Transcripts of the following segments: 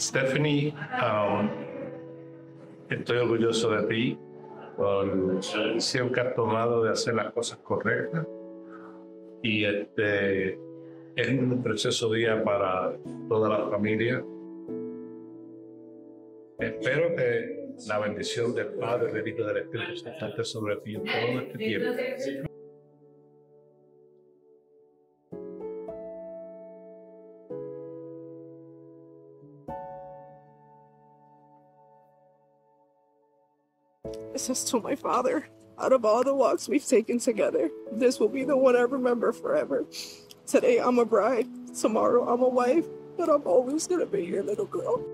Stephanie, um, estoy orgulloso de ti por la decisión que has tomado de hacer las cosas correctas. Y este es un precioso día para toda la familia. Espero que la bendición del Padre, del Hijo y del Espíritu esté sobre ti en todo este tiempo. It says to my father, out of all the walks we've taken together, this will be the one I remember forever. Today I'm a bride, tomorrow I'm a wife, but I'm always gonna be your little girl.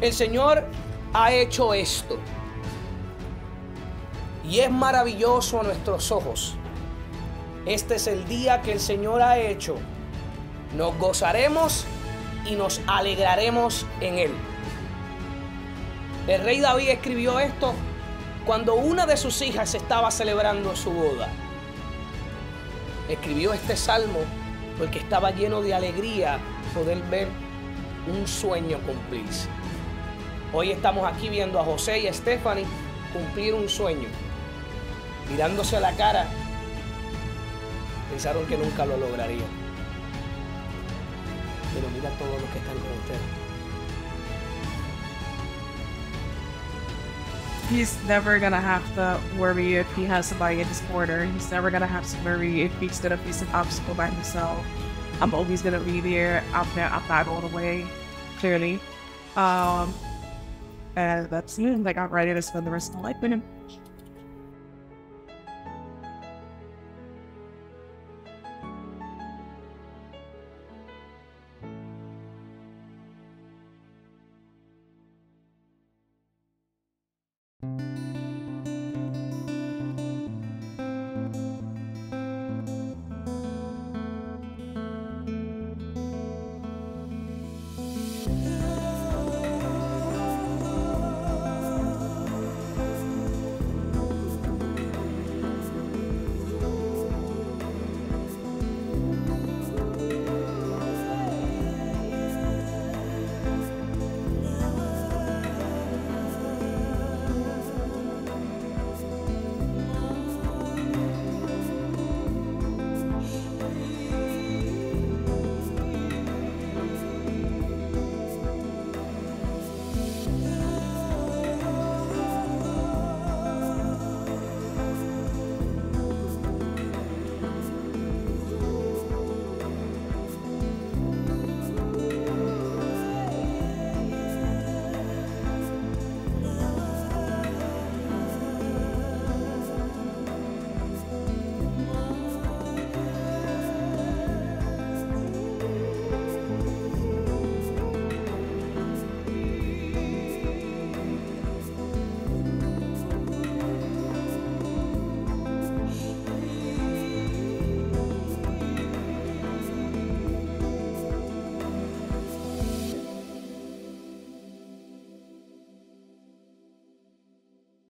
El Señor ha hecho esto. Y es maravilloso a nuestros ojos. Este es el día que el Señor ha hecho. Nos gozaremos y nos alegraremos en él. El rey David escribió esto cuando una de sus hijas estaba celebrando su boda. Escribió este salmo porque estaba lleno de alegría poder ver un sueño cumplirse. Hoy estamos aquí viendo a José y a Stephanie cumplir un sueño. Mirándose a la cara, pensaron que nunca lo lograrían. Pero mira todos los que están con ustedes. He's never gonna have to worry if he has somebody in his. He's never gonna have to worry if he's gonna face an obstacle by himself. I'm always gonna be there. I'm there. I'm not going away. Clearly, um, and that's. Like I'm ready to spend the rest of my life with him.